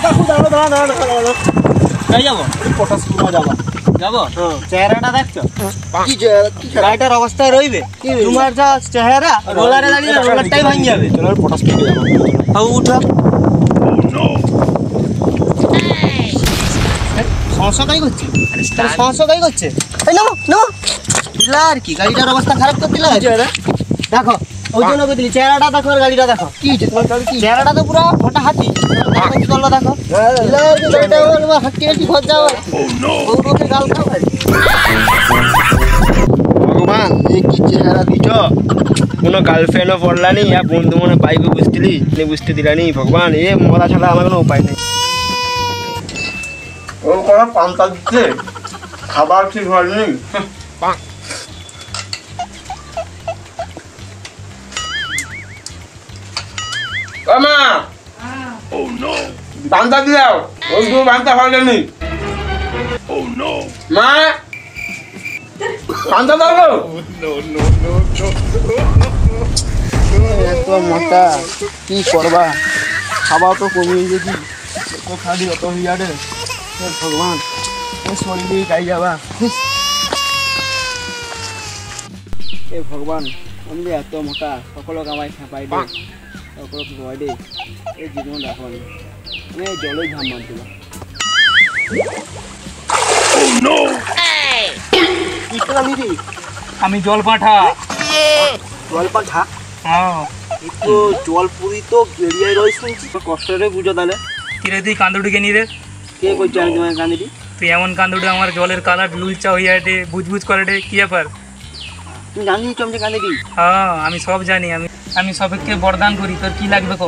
দাঁড়ানো যাই যাব? পটাশ যাব। হ্যাঁ। চেহারাটা দেখছ? কি যে- গাড়িটার অবস্থায় রইবে? কি রইবে? তোমার যা চেহারা রোলারে দাঁড়িয়ে রোলারটাই ভাঙ যাবে। চলো পটাশ পেয়ে যাব। হাউ উঠো। সমস্যা কাই করছে? সমস্যা কাই করছে? এই নামো নামো। দিলা আর কি? গাড়িটার অবস্থা খারাপ করে দিলা দেখো ওই জন্য দিলি চেহারাটা দেখো আর গাড়িটা দেখো। কি তোমার গাড়ি কি? চেহারাটা তো পুরো মোটা হাতি। করল দেখো। ঘর গাল খাও ভগবান এ কি চেহারা দিছ? কোনো গার্লফ্রেন্ডও পড়লানি আর বন্ধু মনে বাইকে বুঝতিলি বুঝতে দিলানি ভগবান এ মরা ছাড়া আমার কোনো উপায় নেই। ও কোনো পান্তা দিচ্ছে। খাবার ঠিক হয়নি ও মা দিও ওই তুমি পান্তা হয়নি মা দাও এত মোটা কি করবা? খাওয়া তো কমিয়ে তো খালি অত ভগবান এ শরীরে গাই যাবা। এ ভগবান আমি এত মোটা সকলক আমায় খেপাই দে। সকলক ভয় দে এই জীবন রাখো আমি। এই জলে ঘাম মারছিল। আমি জল পাঠা। জল পাঠা? হ্যাঁ। তো জল পুরি তো বেরিয়ে রয়ে শুনছি। কষ্ট রে বুঝো তাহলে। কিরে তুই কান্দুটিকে নিয়ে রে? কে করছে আমি তোমার কান্দিটি তুই এমন কান্দুটি আমার জলের কালার লুলচা হইয়া রে বুঝবুঝ করে রে কি ব্যাপার? তুমি জানি তো আমি কান্দিটি হ্যাঁ আমি সব জানি আমি আমি সবাইকে বরদান করি তোর কি লাগবে কো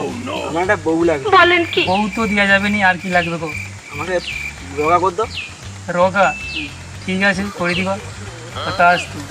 আমার একটা বউ লাগে বউ তো দেওয়া যাবে নি আর কি লাগবে কো আমাকে রোগা করতো রোগা? ঠিক আছে করে দিবা। তা আস তুই।